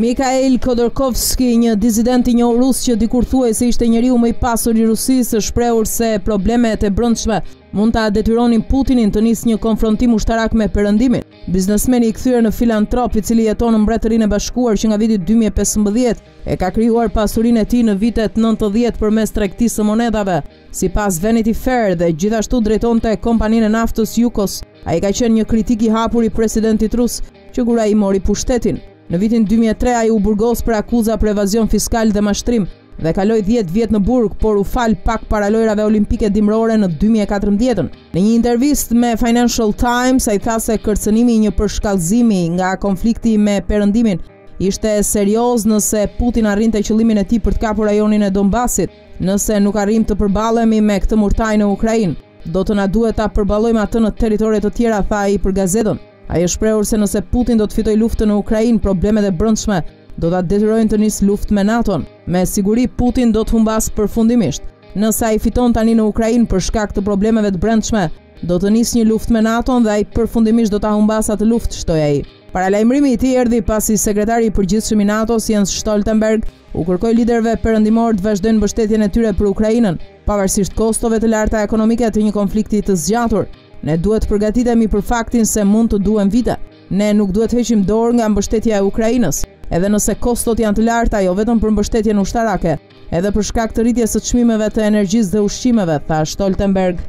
Mikhail Khodorkovsky, një dizident i njohur rus që dikur thuhej se ishte njeriu më i pasur i Rusisë, shprehu se problemet e brendshme mund ta detyronin Putinin të nisë një konfrontim ushtarak me Perëndimin. Biznesmeni i kthyer në filantrop, i cili jeton në Mbretërinë e Bashkuar që nga viti 2015, e ka krijuar pasurinë e tij në vitet 90 përmes tregtisë së monedhave. Sipas Vanity Fair dhe gjithashtu drejtonte kompaninë e naftës Yukos, ai ka qenë një kritik i hapur i presidentit rus që kur ai mori pushtetin. Në vitin dy mijë e tre ai u burgos për akuza për evazion fiskal dhe mashtrim dhe kaloi dhjetë vjet në burg, por u fal pak para Lojërave Olimpike Dimërore në dy mijë e katërmbëdhjetën. Në një intervistë me Financial Times, ai tha se kërcënimi i një përshkallëzimi nga konflikti me Perëndimin ishte serioz nëse Putin arrinte qëllimin e tij për të kapur rajonin e Donbasit. Nëse nuk arrijmë të përballemi me këtë murtajë në Ukrainë, do të na duhet ta përballojmë atë në territore të tjera, tha ai për gazetën. Ai është shprehur se nëse Putin do të fitojë luftën në Ukrainë, problemet e brendshme do ta detyrojnë të nisë luftë me NATO-n. Me siguri Putin do të humbasë përfundimisht. Nëse ai fiton tani në Ukrainë për shkak të problemeve të brendshme, do të nisë një luftë me NATO-n dhe ai përfundimisht do ta humbasë atë luftë, shtoi ai. Paralajmërimi i tij erdhi pasi sekretari i përgjithshëm i NATO-s Jens Stoltenberg U kërkoi liderëve perëndimorë të vazhdojnë mbështetjen e tyre për Ukrainën, pavarësisht kostove të larta ekonomike të një konflikti të zgjatur. Ne duhet të përgatitemi për faktin se mund të duhen vite. Ne nuk duhet të heqim dorë nga mbështetja e Ukrainës, edhe nëse kostot janë të larta jo vetëm për mbështetjen ushtarake, edhe për shkak të rritjes së çmimeve të energjisë dhe ushqimeve, tha Stoltenberg.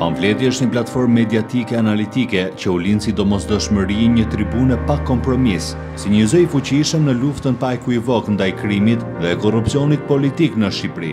Pamfleti është një platformë mediatike analitike që u lind si domosdoshmëri e një tribune pa kompromis, si një zë i fuqishëm në luftën pa ekuivok ndaj krimit dhe korrupsionit politik në Shqipëri.